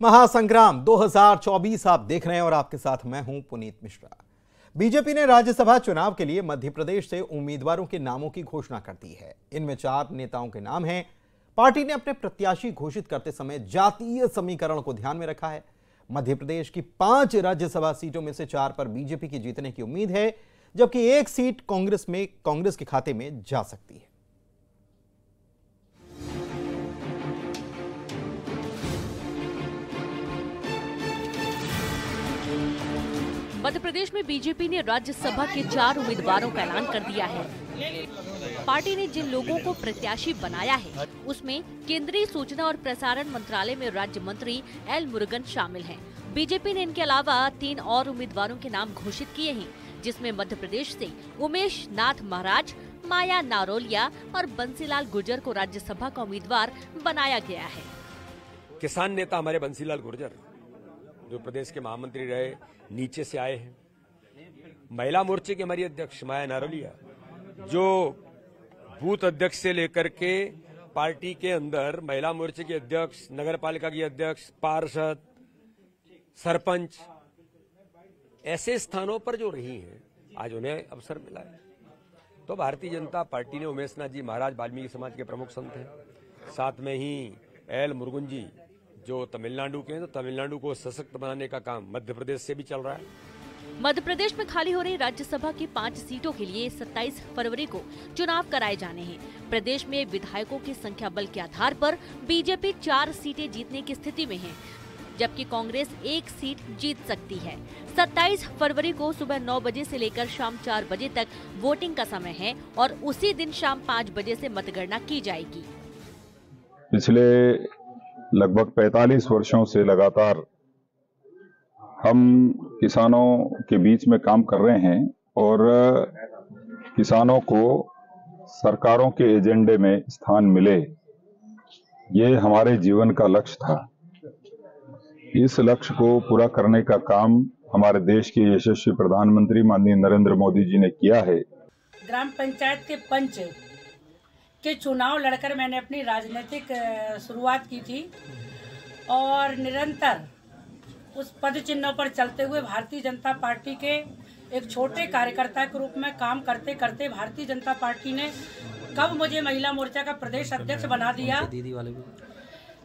महासंग्राम 2024 आप देख रहे हैं और आपके साथ मैं हूँ पुनीत मिश्रा। बीजेपी ने राज्यसभा चुनाव के लिए मध्य प्रदेश से उम्मीदवारों के नामों की घोषणा कर दी है। इनमें चार नेताओं के नाम हैं। पार्टी ने अपने प्रत्याशी घोषित करते समय जातीय समीकरण को ध्यान में रखा है। मध्य प्रदेश की पाँच राज्यसभा सीटों में से चार पर बीजेपी की जीतने की उम्मीद है, जबकि एक सीट कांग्रेस में, कांग्रेस के खाते में जा सकती है। मध्य प्रदेश में बीजेपी ने राज्यसभा के चार उम्मीदवारों का ऐलान कर दिया है। पार्टी ने जिन लोगों को प्रत्याशी बनाया है, उसमें केंद्रीय सूचना और प्रसारण मंत्रालय में राज्य मंत्री एल मुरुगन शामिल हैं। बीजेपी ने इनके अलावा तीन और उम्मीदवारों के नाम घोषित किए हैं, जिसमें मध्य प्रदेश से उमेश नाथ महाराज, माया नारोलिया और बंसीलाल गुर्जर को राज्यसभा का उम्मीदवार बनाया गया है। किसान नेता हमारे बंसीलाल गुर्जर। जो प्रदेश के महामंत्री रहे, नीचे से आए हैं। महिला मोर्चे की हमारी अध्यक्ष माया नारोलिया, जो बूथ अध्यक्ष से लेकर के पार्टी के अंदर, महिला मोर्चे की अध्यक्ष नगर पालिका की अध्यक्ष, पार्षद, सरपंच, ऐसे स्थानों पर जो रही हैं, आज उन्हें अवसर मिला है। तो भारतीय जनता पार्टी ने उमेश नाथ जी महाराज वाल्मीकि समाज के प्रमुख संत हैं। साथ में ही एल मुरुगन जी जो तमिलनाडु के हैं तो तमिलनाडु को सशक्त बनाने का काम मध्य प्रदेश से भी चल रहा है। मध्य प्रदेश में खाली हो रही राज्यसभा की पाँच सीटों के लिए 27 फरवरी को चुनाव कराए जाने हैं। प्रदेश में विधायकों की संख्या बल के आधार पर बीजेपी चार सीटें जीतने की स्थिति में है जबकि कांग्रेस एक सीट जीत सकती है। 27 फरवरी को सुबह 9 बजे से लेकर शाम 4 बजे तक वोटिंग का समय है और उसी दिन शाम 5 बजे से मतगणना की जाएगी। पिछले लगभग 45 वर्षों से लगातार हम किसानों के बीच में काम कर रहे हैं और किसानों को सरकारों के एजेंडे में स्थान मिले। ये हमारे जीवन का लक्ष्य था। इस लक्ष्य को पूरा करने का काम हमारे देश के यशस्वी प्रधानमंत्री माननीय नरेंद्र मोदी जी ने किया है। ग्राम पंचायत के पंच के चुनाव लड़कर मैंने अपनी राजनीतिक शुरुआत की थी। और निरंतर उस पद चिन्हों पर चलते हुए भारतीय जनता पार्टी के एक छोटे कार्यकर्ता के रूप में काम करते करते भारतीय जनता पार्टी ने कब मुझे महिला मोर्चा का प्रदेश अध्यक्ष बना दिया?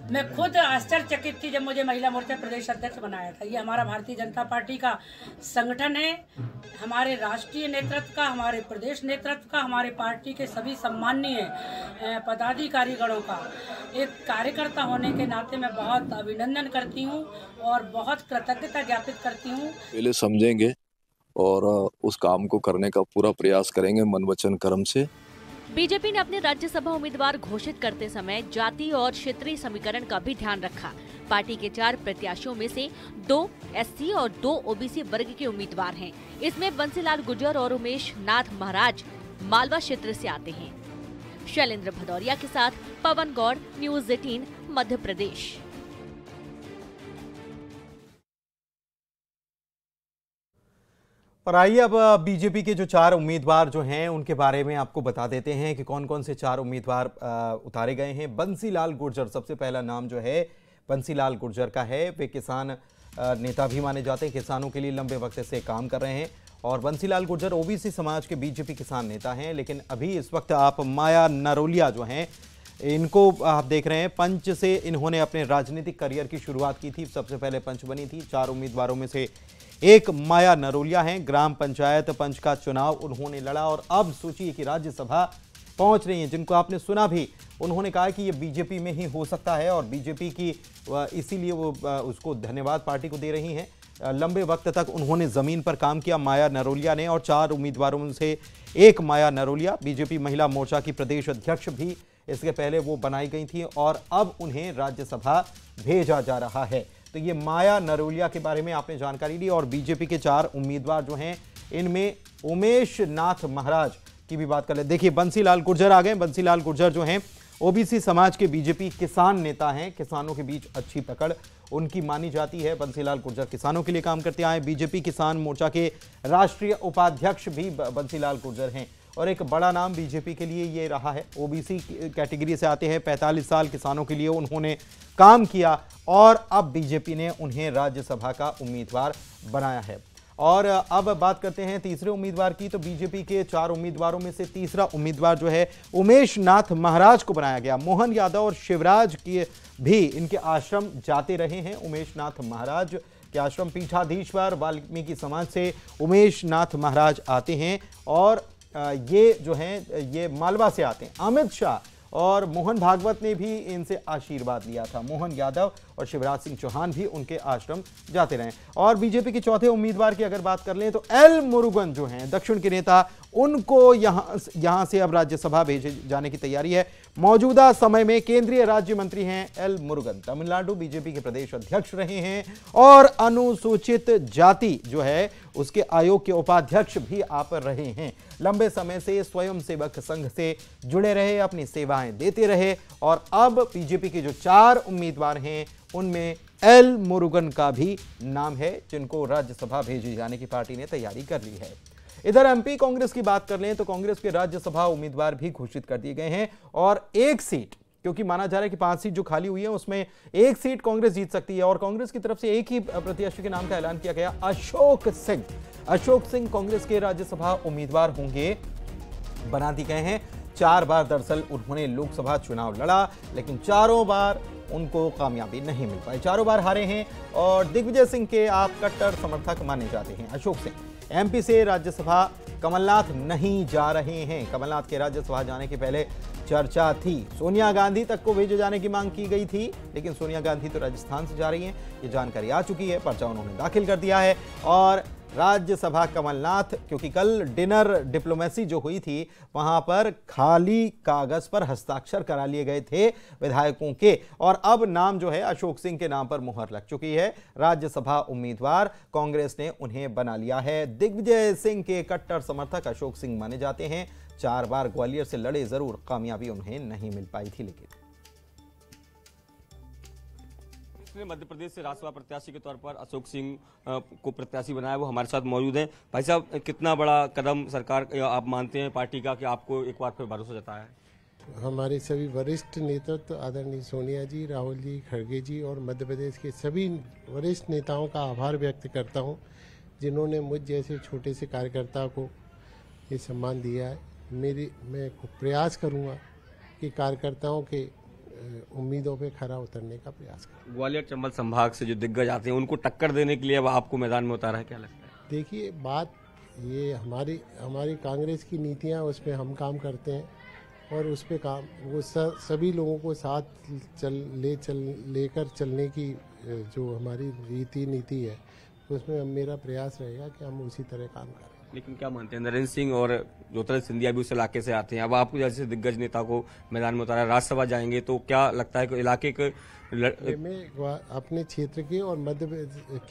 मैं खुद आश्चर्यचकित थी जब मुझे महिला मोर्चा प्रदेश अध्यक्ष बनाया था। ये हमारा भारतीय जनता पार्टी का संगठन है। हमारे राष्ट्रीय नेतृत्व का, हमारे प्रदेश नेतृत्व का, हमारे पार्टी के सभी सम्माननीय पदाधिकारी गणों का। एक कार्यकर्ता होने के नाते मैं बहुत अभिनंदन करती हूँ और बहुत कृतज्ञता ज्ञापित करती हूँ। पहले समझेंगे और उस काम को करने का पूरा प्रयास करेंगे मन वचन कर्म से। बीजेपी ने अपने राज्यसभा उम्मीदवार घोषित करते समय जाति और क्षेत्रीय समीकरण का भी ध्यान रखा। पार्टी के चार प्रत्याशियों में से दो एससी और दो ओबीसी वर्ग के उम्मीदवार हैं। इसमें बंसीलाल गुजर और उमेश नाथ महाराज मालवा क्षेत्र से आते हैं। शैलेंद्र भदौरिया के साथ पवन गौड़, न्यूज़ एटीन, मध्य प्रदेश। और आइए अब बीजेपी के जो चार उम्मीदवार जो हैं, उनके बारे में आपको बता देते हैं कि कौन कौन से चार उम्मीदवार उतारे गए हैं। बंसीलाल गुर्जर, सबसे पहला नाम जो है, बंसीलाल गुर्जर का है। वे किसान नेता भी माने जाते हैं, किसानों के लिए लंबे वक्त से काम कर रहे हैं। और बंसीलाल गुर्जर ओबीसी समाज के बीजेपी किसान नेता हैं, लेकिन अभी इस वक्त आप माया नरोलिया जो हैं, इनको आप देख रहे हैं। पंच से इन्होंने अपने राजनीतिक करियर की शुरुआत की थी, सबसे पहले पंच बनी थी। चार उम्मीदवारों में से एक माया नरोलिया हैं। ग्राम पंचायत पंच का चुनाव उन्होंने लड़ा और अब सोचिए कि राज्यसभा पहुँच रही हैं, जिनको आपने सुना भी, उन्होंने कहा कि ये बीजेपी में ही हो सकता है और बीजेपी की इसीलिए वो उसको धन्यवाद पार्टी को दे रही हैं। लंबे वक्त तक उन्होंने ज़मीन पर काम किया, माया नरोलिया ने और चार उम्मीदवारों से एक माया नरोलिया, बीजेपी महिला मोर्चा की प्रदेश अध्यक्ष भी इसके पहले वो बनाई गई थी और अब उन्हें राज्यसभा भेजा जा रहा है। तो ये माया नरोलिया के बारे में आपने जानकारी ली और बीजेपी के चार उम्मीदवार जो हैं, इनमें उमेश नाथ महाराज की भी बात कर ले। देखिए, बंसीलाल गुर्जर आ गए। बंसीलाल गुर्जर जो हैं ओबीसी समाज के बीजेपी किसान नेता हैं। किसानों के बीच अच्छी पकड़ उनकी मानी जाती है। बंसीलाल गुर्जर किसानों के लिए काम करते आए। बीजेपी किसान मोर्चा के राष्ट्रीय उपाध्यक्ष भी बंसीलाल गुर्जर हैं। और एक बड़ा नाम बीजेपी के लिए ये रहा है। ओबीसी कैटेगरी से आते हैं। 45 साल किसानों के लिए उन्होंने काम किया और अब बीजेपी ने उन्हें राज्यसभा का उम्मीदवार बनाया है। और अब बात करते हैं तीसरे उम्मीदवार की तो बीजेपी के चार उम्मीदवारों में से तीसरा उम्मीदवार जो है उमेश नाथ महाराज को बनाया गया। मोहन यादव और शिवराज की भी इनके आश्रम जाते रहे हैं। उमेश नाथ महाराज के आश्रम पीठाधीश्वर, वाल्मीकि समाज से उमेश नाथ महाराज आते हैं और ये जो हैं, ये मालवा से आते हैं। अमित शाह और मोहन भागवत ने भी इनसे आशीर्वाद लिया था। मोहन यादव और शिवराज सिंह चौहान भी उनके आश्रम जाते रहे। और बीजेपी के चौथे उम्मीदवार की अगर बात कर लें तो एल मुरुगन जो हैं, दक्षिण के नेता उनको यहाँ यहाँ से अब राज्यसभा भेजे जाने की तैयारी है। मौजूदा समय में केंद्रीय राज्य मंत्री हैं एल मुरुगन। तमिलनाडु बीजेपी के प्रदेश अध्यक्ष रहे हैं और अनुसूचित जाति जो है, उसके आयोग के उपाध्यक्ष भी आप रहे हैं। लंबे समय से स्वयं सेवक संघ से जुड़े रहे, अपनी सेवाएँ देते रहे और अब बीजेपी के जो चार उम्मीदवार हैं, उनमें एल मुरुगन का भी नाम है, जिनको राज्यसभा भेजे जाने की पार्टी ने तैयारी कर ली है। इधर एमपी कांग्रेस की बात कर लें तो कांग्रेस के राज्यसभा उम्मीदवार भी घोषित कर दिए गए हैं और एक सीट, क्योंकि माना जा रहा है कि पाँच सीट जो खाली हुई है, उसमें एक सीट कांग्रेस जीत सकती है और कांग्रेस की तरफ़ से एक ही प्रत्याशी के नाम का ऐलान किया गया, अशोक सिंह। अशोक सिंह कांग्रेस के राज्यसभा उम्मीदवार होंगे, बना दिए गए हैं। चार बार दरअसल उन्होंने लोकसभा चुनाव लड़ा, लेकिन चारों बार उनको कामयाबी नहीं मिल पाई। चारों बार हारे हैं और दिग्विजय सिंह के आप कट्टर समर्थक माने जाते हैं, अशोक सिंह। एमपी से राज्यसभा कमलनाथ नहीं जा रहे हैं। कमलनाथ के राज्यसभा जाने के पहले चर्चा थी। सोनिया गांधी तक को भेजे जाने की मांग की गई थी, लेकिन सोनिया गांधी तो राजस्थान से जा रही हैं, ये जानकारी आ चुकी है, पर्चा उन्होंने दाखिल कर दिया है। और राज्यसभा कमलनाथ, क्योंकि कल डिनर डिप्लोमेसी जो हुई थी, वहाँ पर खाली कागज़ पर हस्ताक्षर करा लिए गए थे विधायकों के। और अब नाम जो है, अशोक सिंह के नाम पर मुहर लग चुकी है। राज्यसभा उम्मीदवार कांग्रेस ने उन्हें बना लिया है। दिग्विजय सिंह के कट्टर समर्थक अशोक सिंह माने जाते हैं। चार बार ग्वालियर से लड़े, ज़रूर कामयाबी उन्हें नहीं मिल पाई थी, लेकिन ने मध्य प्रदेश से राज्यसभा प्रत्याशी के तौर पर अशोक सिंह को प्रत्याशी बनाया। वो हमारे साथ मौजूद हैं। भाई साहब, कितना बड़ा कदम सरकार आप मानते हैं पार्टी का कि आपको एक बार फिर भरोसा जताया है? हमारे सभी वरिष्ठ नेतृत्व आदरणीय सोनिया जी, राहुल जी, खड़गे जी और मध्य प्रदेश के सभी वरिष्ठ नेताओं का आभार व्यक्त करता हूँ, जिन्होंने मुझ जैसे छोटे से कार्यकर्ता को ये सम्मान दिया है। मेरी, मैं प्रयास करूँगा कि कार्यकर्ताओं के उम्मीदों पे खरा उतरने का प्रयास करें। ग्वालियर चंबल संभाग से जो दिग्गज आते हैं उनको टक्कर देने के लिए अब आपको मैदान में उतारा है क्या लगता है? देखिए बात ये हमारी हमारी कांग्रेस की नीतियाँ उस पर हम काम करते हैं और उस पर काम वो सभी लोगों को साथ चल ले चल लेकर चलने की जो हमारी रीति नीति है उसमें मेरा प्रयास रहेगा कि हम उसी तरह काम करें। लेकिन क्या मानते हैं? नरेंद्र सिंह और ज्योतिराज सिंधिया भी उस इलाके से आते हैं। अब आपको जैसे दिग्गज नेता को मैदान में उतारा, राज्यसभा जाएँगे तो क्या लगता है कि इलाके के में अपने क्षेत्र के और मध्य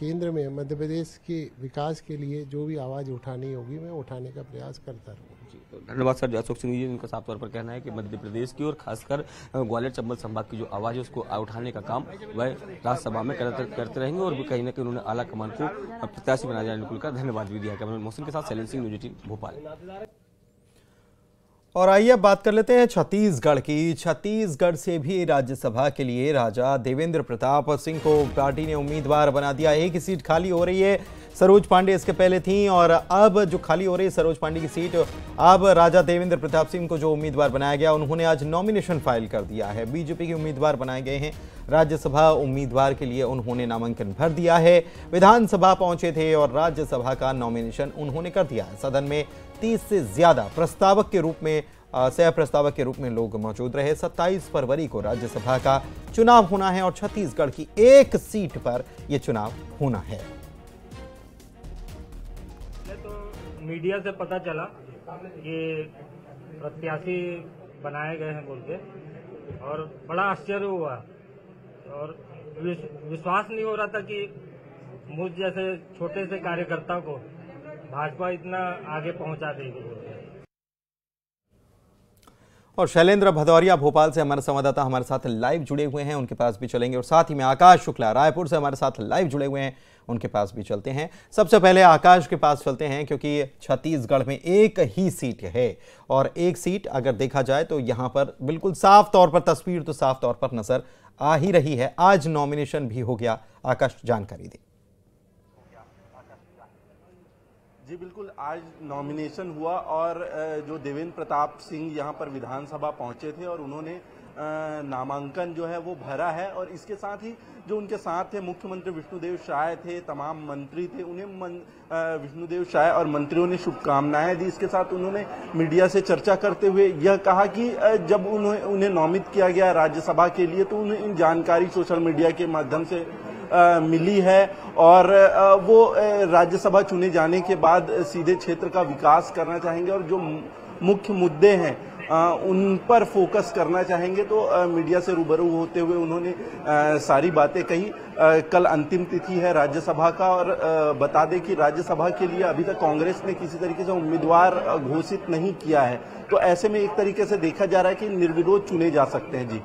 केंद्र में मध्य प्रदेश के विकास के लिए जो भी आवाज़ उठानी होगी, मैं उठाने का प्रयास करता रहूँगा धन्यवाद सर अशोक सिंह जी उनका साफ़ तौर पर कहना है कि मध्य प्रदेश की और खासकर ग्वालियर चंबल संभाग की जो आवाज़ है, उसको उठाने का काम वह राज्यसभा में करते रहेंगे और कहीं ना कहीं उन्होंने आला कमान को प्रत्याशी बनाया जाने को धन्यवाद भी दिया कैमरा मोहसिन के साथ सैलन सिंह भोपाल। और आइए अब बात कर लेते हैं छत्तीसगढ़ की। छत्तीसगढ़ से भी राज्यसभा के लिए राजा देवेंद्र प्रताप सिंह को पार्टी ने उम्मीदवार बना दिया। एक ही सीट खाली हो रही है, सरोज पांडे इसके पहले थी और अब जो खाली हो रही है, सरोज पांडे की सीट, अब राजा देवेंद्र प्रताप सिंह को जो उम्मीदवार बनाया गया, उन्होंने आज नॉमिनेशन फ़ाइल कर दिया है। बीजेपी के उम्मीदवार बनाए गए हैं, राज्यसभा उम्मीदवार के लिए उन्होंने नामांकन भर दिया है। विधानसभा पहुँचे थे और राज्यसभा का नॉमिनेशन उन्होंने कर दिया है। सदन में तीस से ज़्यादा प्रस्तावक के रूप में सह प्रस्तावक के रूप में लोग मौजूद रहे। 27 फरवरी को राज्यसभा का चुनाव होना है और छत्तीसगढ़ की एक सीट पर यह चुनाव होना है। तो मीडिया से पता चला कि प्रत्याशी बनाए गए हैं बोल के और बड़ा आश्चर्य हुआ और विश्वास नहीं हो रहा था कि मुझ जैसे छोटे से कार्यकर्ता को भाजपा इतना आगे पहुँचा देगी। और शैलेंद्र भदौरिया भोपाल से हमारे संवाददाता हमारे साथ लाइव जुड़े हुए हैं, उनके पास भी चलेंगे। और साथ ही में आकाश शुक्ला रायपुर से हमारे साथ लाइव जुड़े हुए हैं, उनके पास भी चलते हैं। सबसे पहले आकाश के पास चलते हैं, क्योंकि छत्तीसगढ़ में एक ही सीट है। और एक सीट अगर देखा जाए तो यहाँ पर बिल्कुल साफ़ तौर पर, तस्वीर तो साफ़ तौर पर नज़र आ ही रही है। आज नॉमिनेशन भी हो गया। आकाश, जानकारी दी। जी बिल्कुल, आज नॉमिनेशन हुआ और जो देवेंद्र प्रताप सिंह यहाँ पर विधानसभा पहुँचे थे और उन्होंने नामांकन जो है वो भरा है और इसके साथ ही जो उनके साथ थे मुख्यमंत्री विष्णुदेव शाह थे, तमाम मंत्री थे, उन्हें विष्णुदेव शाह और मंत्रियों ने शुभकामनाएँ दी। इसके साथ उन्होंने मीडिया से चर्चा करते हुए यह कहा कि जब उन्हें उन्हें नामित किया गया राज्यसभा के लिए तो उन्हें इन जानकारी सोशल मीडिया के माध्यम से मिली है और वो राज्यसभा चुने जाने के बाद सीधे क्षेत्र का विकास करना चाहेंगे और जो मुख्य मुद्दे हैं उन पर फोकस करना चाहेंगे तो मीडिया से रूबरू होते हुए उन्होंने सारी बातें कही। कल अंतिम तिथि है राज्यसभा का और बता दें कि राज्यसभा के लिए अभी तक कांग्रेस ने किसी तरीके से उम्मीदवार घोषित नहीं किया है। तो ऐसे में एक तरीके से देखा जा रहा है कि निर्विरोध चुने जा सकते हैं, जी।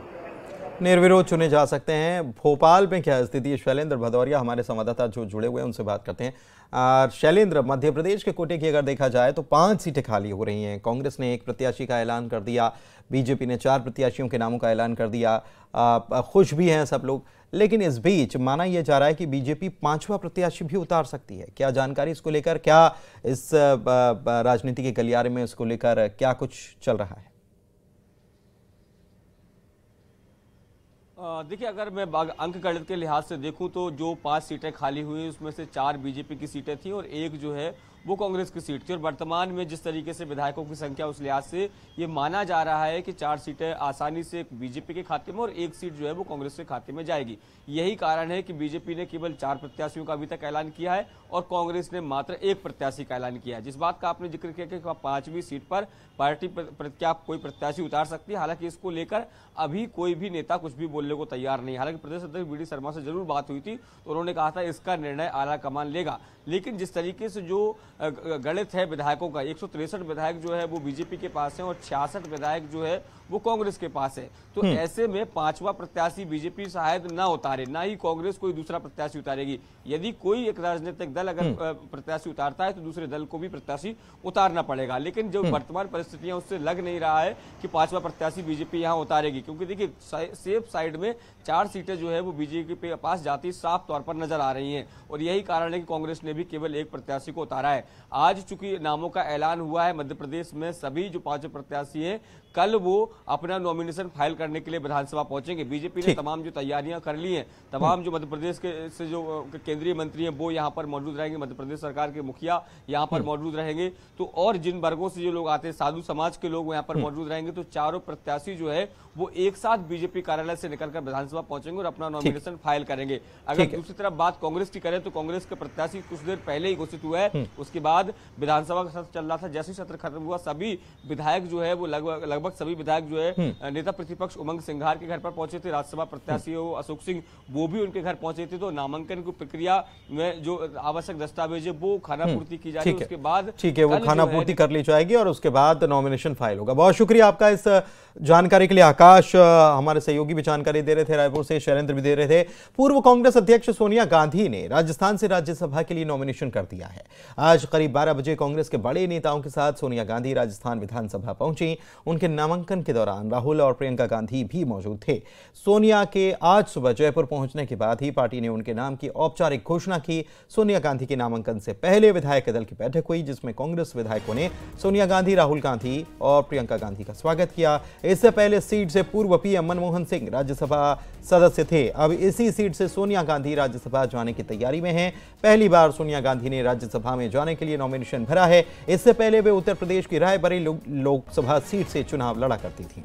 निर्विरोध चुने जा सकते हैं। भोपाल में क्या स्थिति है? शैलेंद्र भदौरिया हमारे संवाददाता जो जुड़े हुए हैं, उनसे बात करते हैं। शैलेंद्र, मध्य प्रदेश के कोटे की अगर देखा जाए तो पाँच सीटें खाली हो रही हैं। कांग्रेस ने एक प्रत्याशी का ऐलान कर दिया, बीजेपी ने चार प्रत्याशियों के नामों का ऐलान कर दिया। खुश भी हैं सब लोग, लेकिन इस बीच माना यह जा रहा है कि बीजेपी पांचवा प्रत्याशी भी उतार सकती है। क्या जानकारी इसको लेकर, क्या इस राजनीति के गलियारे में इसको लेकर, क्या कुछ चल रहा है? देखिए, अगर मैं अंक गणित के लिहाज से देखूँ तो जो पाँच सीटें खाली हुई उसमें से चार बीजेपी की सीटें थी और एक जो है, वो कांग्रेस की सीट थी। और वर्तमान में जिस तरीके से विधायकों की संख्या उस लिहाज से ये माना जा रहा है कि चार सीटें आसानी से बीजेपी के खाते में और एक सीट जो है, वो कांग्रेस के खाते में जाएगी। यही कारण है कि बीजेपी ने केवल चार प्रत्याशियों का अभी तक ऐलान किया है और कांग्रेस ने मात्र एक प्रत्याशी का ऐलान किया है। जिस बात का आपने ज़िक्र किया कि पांचवी सीट पर पार्टी क्या कोई प्रत्याशी उतार सकती है हालाँकि इसको लेकर अभी कोई भी नेता कुछ भी बोलने को तैयार नहीं हालाँकि प्रदेश अध्यक्ष बी शर्मा से ज़रूर बात हुई थी तो उन्होंने कहा था इसका निर्णय आला कमान लेगा लेकिन जिस तरीके से जो गणित है विधायकों का एक विधायक जो है वो बीजेपी के पास है और छियासठ विधायक जो है वो कांग्रेस के पास है तो हम्म। ऐसे में पांचवा प्रत्याशी बीजेपी शायद ना उतारे ना ही कांग्रेस कोई दूसरा प्रत्याशी उतारेगी यदि कोई एक राजनीतिक दल अगर हम्म। प्रत्याशी उतारता है तो दूसरे दल को भी प्रत्याशी उतारना पड़ेगा लेकिन जो हम्म। वर्तमान परिस्थितियाँ उससे लग नहीं रहा है कि पांचवा प्रत्याशी बीजेपी यहाँ उतारेगी। क्योंकि देखिए सेफ़ साइड में चार सीटें जो है वो बीजेपी के पास जाती साफ़ तौर पर नज़र आ रही है। और यही कारण है कि कांग्रेस ने भी केवल एक प्रत्याशी को उतारा है। आज चूँकि नामों का ऐलान हुआ है, मध्य प्रदेश में सभी जो पाँचों प्रत्याशी है कल वो अपना नॉमिनेशन फ़ाइल करने के लिए विधानसभा पहुँचेंगे। बीजेपी ने तमाम जो तैयारियाँ कर ली हैं तमाम जो मध्य प्रदेश के से जो केंद्रीय मंत्री हैं वो यहाँ पर मौजूद रहेंगे। मध्य प्रदेश सरकार के मुखिया यहाँ पर हम्म। मौजूद रहेंगे। तो और जिन वर्गों से जो लोग आते हैं साधु समाज के लोग यहाँ पर हम्म। मौजूद रहेंगे तो चारों प्रत्याशी जो है वो एक साथ बीजेपी कार्यालय से निकलकर विधानसभा पहुँचेंगे और अपना नॉमिनेशन फ़ाइल करेंगे। अगर दूसरी तरफ़ बात कांग्रेस की करें तो कांग्रेस के प्रत्याशी कुछ देर पहले ही घोषित हुआ है। हम्म। उसके बाद विधानसभा का सत्र चल रहा था। जैसे सत्र खत्म हुआ सभी विधायक जो है वो लगभग लगभग सभी विधायक जो है हम्म। नेता प्रतिपक्ष उमंग सिंघार के घर पर पहुँचे थे। राज्यसभा प्रत्याशी अशोक सिंह वो भी उनके घर पहुँचे थे। तो नामांकन की प्रक्रिया में जो आवश्यक दस्तावेज़ है वो खाना हम्म। पूर्ति की जाएगी उसके बाद ठीक है वो खाना पूर्ति कर ली जाएगी और उसके बाद नॉमिनेशन फ़ाइल होगा। बहुत शुक्रिया आपका इस जानकारी के लिए। आकाश हमारे सहयोगी भी जानकारी दे रहे थे रायपुर से शैलेंद्र भी दे रहे थे। पूर्व कांग्रेस अध्यक्ष सोनिया गांधी ने राजस्थान से राज्यसभा के लिए नॉमिनेशन कर दिया है। आज करीब 12 बजे कांग्रेस के बड़े नेताओं के साथ सोनिया गांधी राजस्थान विधानसभा पहुँची। उनके नामांकन के दौरान राहुल और प्रियंका गांधी भी मौजूद थे। सोनिया के आज सुबह जयपुर पहुँचने के बाद ही पार्टी ने उनके नाम की औपचारिक घोषणा की। सोनिया गांधी के नामांकन से पहले विधायक दल की बैठक हुई, जिसमें कांग्रेस विधायकों ने सोनिया गांधी, राहुल गांधी और प्रियंका गांधी का स्वागत किया। इससे पहले सीट से पूर्व पीएम मनमोहन सिंह राज्यसभा सदस्य थे। अब इसी सीट से सोनिया गांधी राज्यसभा जाने की तैयारी में है। पहली बार सोनिया गांधी ने राज्यसभा में जाने के लिए नॉमिनेशन भरा है। इससे पहले वे उत्तर प्रदेश की रायबरेली लोकसभा सीट से चुनाव लड़ा करती थी।